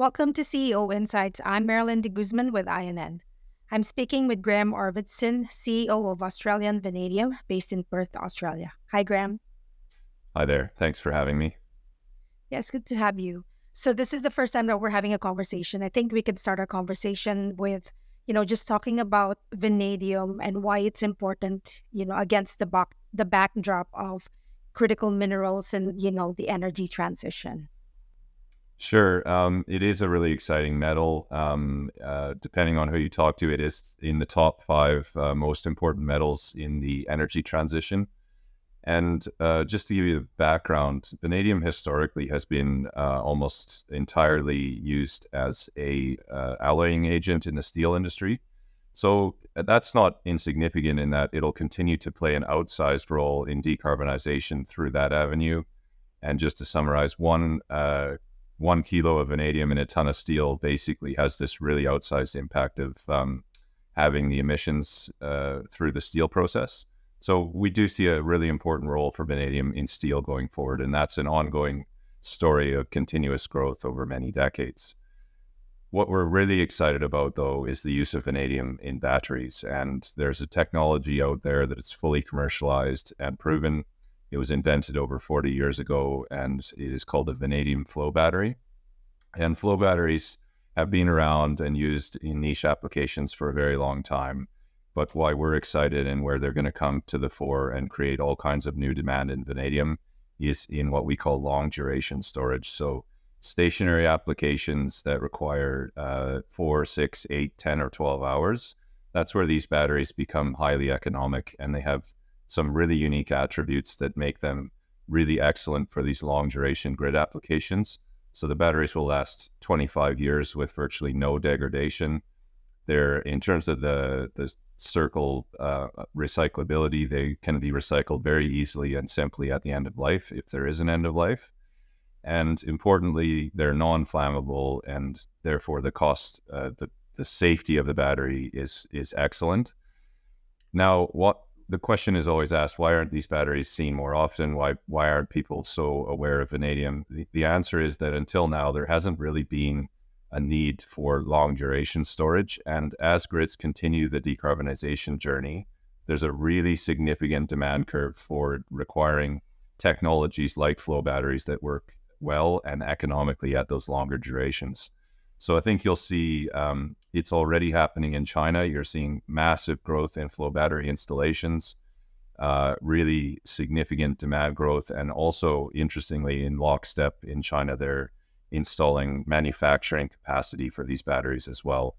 Welcome to CEO Insights. I'm Marilyn de Guzman with INN. I'm speaking with Graham Arvidson, CEO of Australian Vanadium, based in Perth, Australia. Hi, Graham. Hi there. Thanks for having me. Yes, good to have you. So this is the first time that we're having a conversation. I think we could start our conversation with, you know, just talking about vanadium and why it's important, you know, against the back the backdrop of critical minerals and you know the energy transition. Sure. Um, it is a really exciting metal. Um, uh, depending on who you talk to, it is in the top five uh, most important metals in the energy transition. And uh, just to give you the background, vanadium historically has been uh, almost entirely used as a uh, alloying agent in the steel industry. So uh, that's not insignificant in that it'll continue to play an outsized role in decarbonization through that avenue. And just to summarize, one one kilo of vanadium in a ton of steel basically has this really outsized impact of um, having the emissions uh, through the steel process. So we do see a really important role for vanadium in steel going forward, and that's an ongoing story of continuous growth over many decades. What we're really excited about, though, is the use of vanadium in batteries. And there's a technology out there that is fully commercialized and proven it was invented over 40 years ago and it is called a vanadium flow battery. And flow batteries have been around and used in niche applications for a very long time. But why we're excited and where they're going to come to the fore and create all kinds of new demand in vanadium is in what we call long duration storage. So stationary applications that require uh, four, six, eight, 10, or 12 hours. That's where these batteries become highly economic and they have some really unique attributes that make them really excellent for these long duration grid applications. So the batteries will last 25 years with virtually no degradation. They're in terms of the the circle uh, recyclability, they can be recycled very easily and simply at the end of life if there is an end of life. And importantly, they're non-flammable, and therefore the cost, uh, the the safety of the battery is is excellent. Now, what the question is always asked why aren't these batteries seen more often? Why why aren't people so aware of vanadium? The, the answer is that until now there hasn't really been a need for long duration storage. And as grids continue the decarbonization journey there's a really significant demand curve for requiring technologies like flow batteries that work well and economically at those longer durations. So I think you'll see um, it's already happening in China. You're seeing massive growth in flow battery installations, uh, really significant demand growth, and also interestingly, in lockstep in China, they're installing manufacturing capacity for these batteries as well.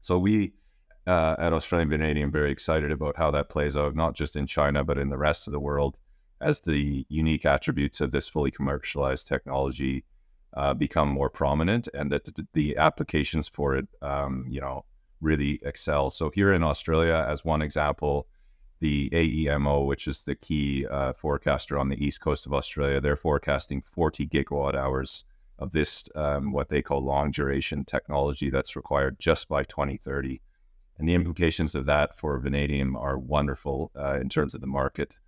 So we uh, at Australian Vanadium very excited about how that plays out, not just in China but in the rest of the world, as the unique attributes of this fully commercialized technology uh, become more prominent and that the applications for it, um, you know, really excel. So here in Australia, as one example, the AEMO, which is the key uh, forecaster on the east coast of Australia, they're forecasting 40 gigawatt hours of this, um, what they call long duration technology that's required just by 2030. And the implications of that for vanadium are wonderful uh, in terms of the market.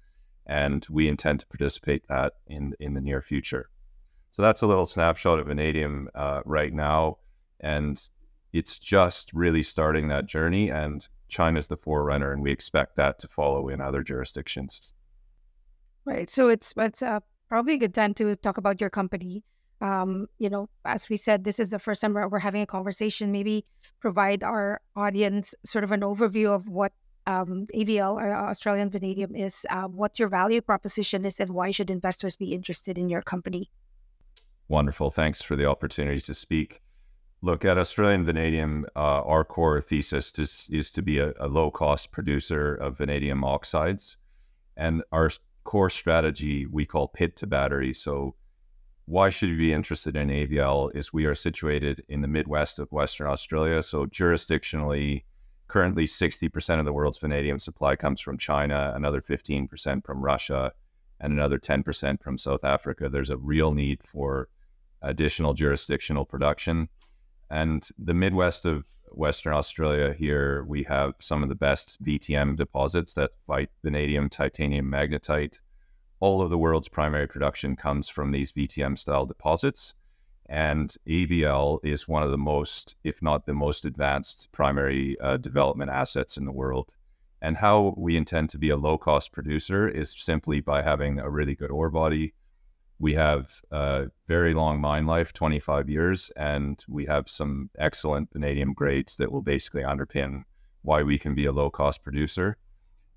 And we intend to participate that in, in the near future. So that's a little snapshot of vanadium uh, right now. And it's just really starting that journey. And China's the forerunner, and we expect that to follow in other jurisdictions. Right. So it's it's uh, probably a good time to talk about your company. Um, you know, as we said, this is the first time we're having a conversation. Maybe provide our audience sort of an overview of what um, AVL or Australian Vanadium is, uh, what your value proposition is, and why should investors be interested in your company. Wonderful. Thanks for the opportunity to speak. Look, at Australian Vanadium, uh, our core thesis is, is to be a, a low cost producer of vanadium oxides. And our core strategy we call pit to battery. So, why should you be interested in AVL? Is we are situated in the Midwest of Western Australia. So, jurisdictionally, currently 60% of the world's vanadium supply comes from China, another 15% from Russia, and another 10% from South Africa. There's a real need for additional jurisdictional production. And the Midwest of Western Australia here, we have some of the best VTM deposits that fight vanadium, titanium, magnetite. All of the world's primary production comes from these VTM style deposits. And AVL is one of the most, if not the most advanced primary uh, development assets in the world. And how we intend to be a low cost producer is simply by having a really good ore body. We have a very long mine life, 25 years, and we have some excellent vanadium grades that will basically underpin why we can be a low cost producer.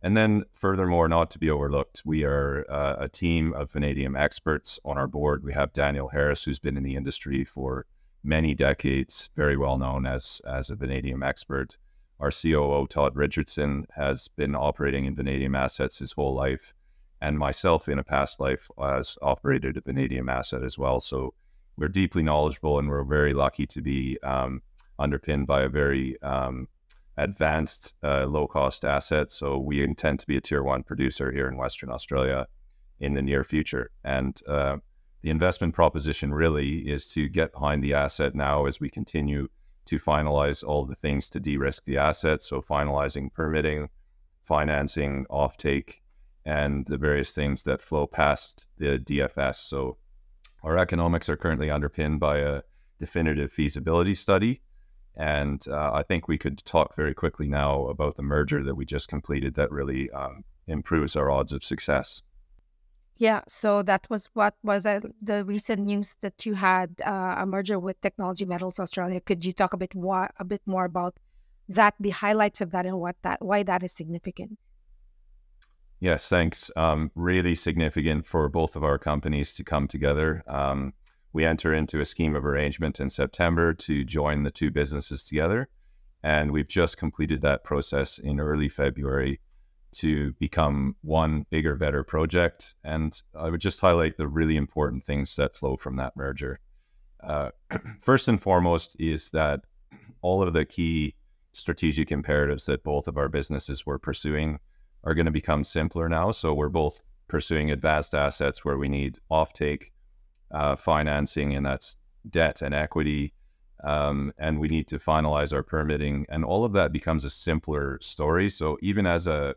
And then, furthermore, not to be overlooked, we are uh, a team of vanadium experts on our board. We have Daniel Harris, who's been in the industry for many decades, very well known as as a vanadium expert. Our COO, Todd Richardson, has been operating in vanadium assets his whole life. And myself, in a past life, has operated a vanadium asset as well. So we're deeply knowledgeable and we're very lucky to be um, underpinned by a very um, advanced uh, low cost asset. So we intend to be a tier one producer here in Western Australia in the near future. And uh, the investment proposition really is to get behind the asset now as we continue to finalize all the things to de-risk the asset. So finalizing permitting, financing, offtake, and the various things that flow past the DFS. So our economics are currently underpinned by a definitive feasibility study and uh, I think we could talk very quickly now about the merger that we just completed that really um, improves our odds of success. Yeah, so that was what was uh, the recent news that you had uh, a merger with Technology Metals Australia. Could you talk a bit more, a bit more about that, the highlights of that, and what that, why that is significant? Yes, thanks. Um, really significant for both of our companies to come together. Um, we enter into a scheme of arrangement in September to join the two businesses together. And we've just completed that process in early February to become one bigger, better project. And I would just highlight the really important things that flow from that merger. Uh, first and foremost is that all of the key strategic imperatives that both of our businesses were pursuing are going to become simpler now. So we're both pursuing advanced assets where we need offtake uh, financing, and that's debt and equity. Um, and we need to finalize our permitting, and all of that becomes a simpler story. So even as a,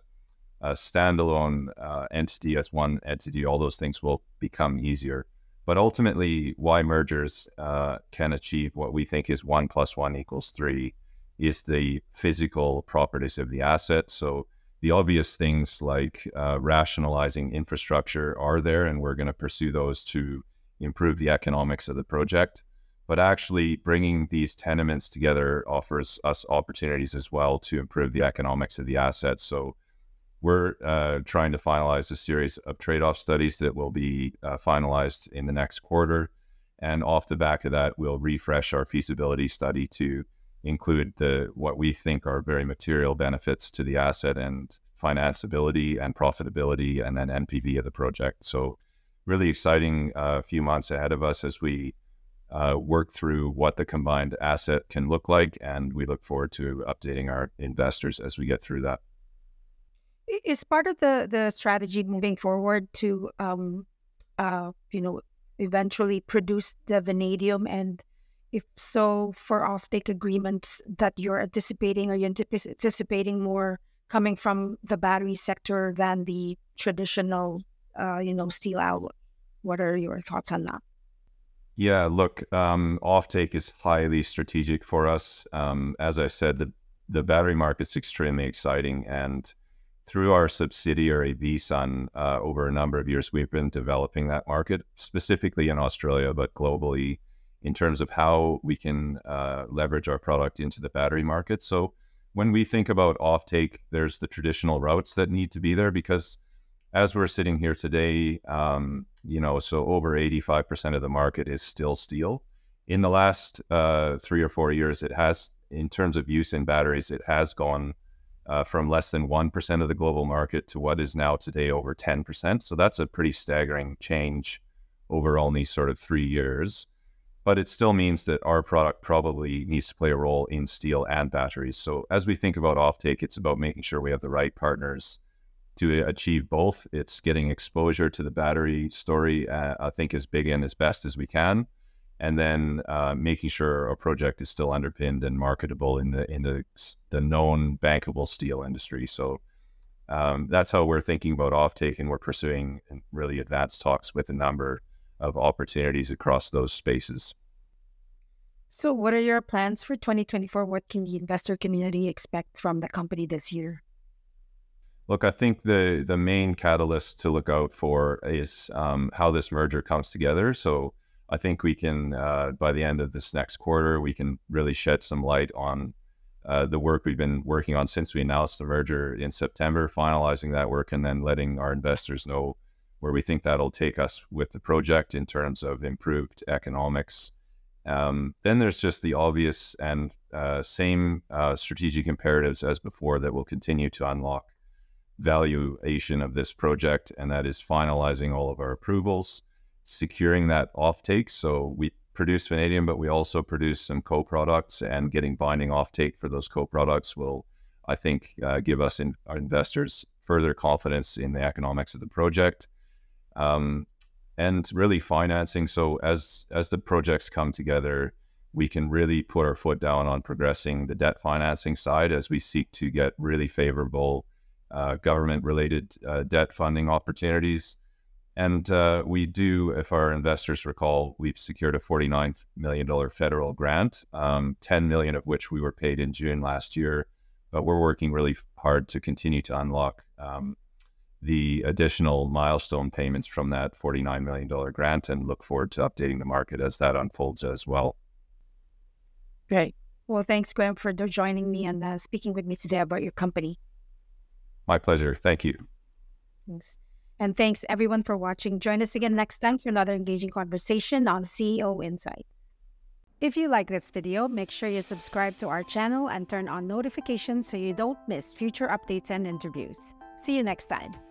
a standalone uh, entity, as one entity, all those things will become easier. But ultimately, why mergers uh, can achieve what we think is one plus one equals three is the physical properties of the asset. So the obvious things like uh, rationalizing infrastructure are there, and we're going to pursue those to improve the economics of the project. But actually, bringing these tenements together offers us opportunities as well to improve the economics of the assets. So, we're uh, trying to finalize a series of trade off studies that will be uh, finalized in the next quarter. And off the back of that, we'll refresh our feasibility study to include the what we think are very material benefits to the asset and financeability and profitability and then NPV of the project. So really exciting uh, few months ahead of us as we uh, work through what the combined asset can look like. And we look forward to updating our investors as we get through that. Is part of the, the strategy moving forward to, um, uh, you know, eventually produce the vanadium? And if so, for offtake agreements that you're anticipating, are you anticipating more coming from the battery sector than the traditional uh, you know, steel outlook. What are your thoughts on that? Yeah, look, um, offtake is highly strategic for us. Um, as I said, the the battery market's extremely exciting, and through our subsidiary VSUN, uh, over a number of years, we've been developing that market, specifically in Australia, but globally, in terms of how we can uh, leverage our product into the battery market. So when we think about offtake, there's the traditional routes that need to be there because as we're sitting here today, um, you know, so over 85% of the market is still steel. In the last uh, three or four years, it has, in terms of use in batteries, it has gone uh, from less than 1% of the global market to what is now today over 10%. So that's a pretty staggering change over only sort of three years. But it still means that our product probably needs to play a role in steel and batteries. So as we think about offtake, it's about making sure we have the right partners to achieve both. It's getting exposure to the battery story, uh, I think, as big and as best as we can, and then uh, making sure our project is still underpinned and marketable in the in the the known bankable steel industry. So um, that's how we're thinking about offtake, and we're pursuing really advanced talks with a number of opportunities across those spaces. So, what are your plans for 2024? What can the investor community expect from the company this year? Look, I think the the main catalyst to look out for is um, how this merger comes together. So, I think we can, uh, by the end of this next quarter, we can really shed some light on uh, the work we've been working on since we announced the merger in September, finalizing that work, and then letting our investors know where we think that'll take us with the project in terms of improved economics. Um, then there's just the obvious and uh, same uh, strategic imperatives as before that will continue to unlock valuation of this project, and that is finalizing all of our approvals, securing that offtake. So we produce vanadium, but we also produce some co-products, and getting binding offtake for those co-products will, I think, uh, give us in, our investors further confidence in the economics of the project, um, and really financing. So as as the projects come together, we can really put our foot down on progressing the debt financing side as we seek to get really favorable uh, government-related uh, debt funding opportunities and uh, we do, if our investors recall, we've secured a $49 million federal grant, um, 10 million of which we were paid in June last year. But we're working really hard to continue to unlock um, the additional milestone payments from that $49 million grant and look forward to updating the market as that unfolds as well. Great. Well, thanks, Graham, for joining me and uh, speaking with me today about your company. My pleasure. Thank you. Thanks. And thanks everyone for watching. Join us again next time for another engaging conversation on CEO Insights. If you like this video, make sure you subscribe to our channel and turn on notifications so you don't miss future updates and interviews. See you next time.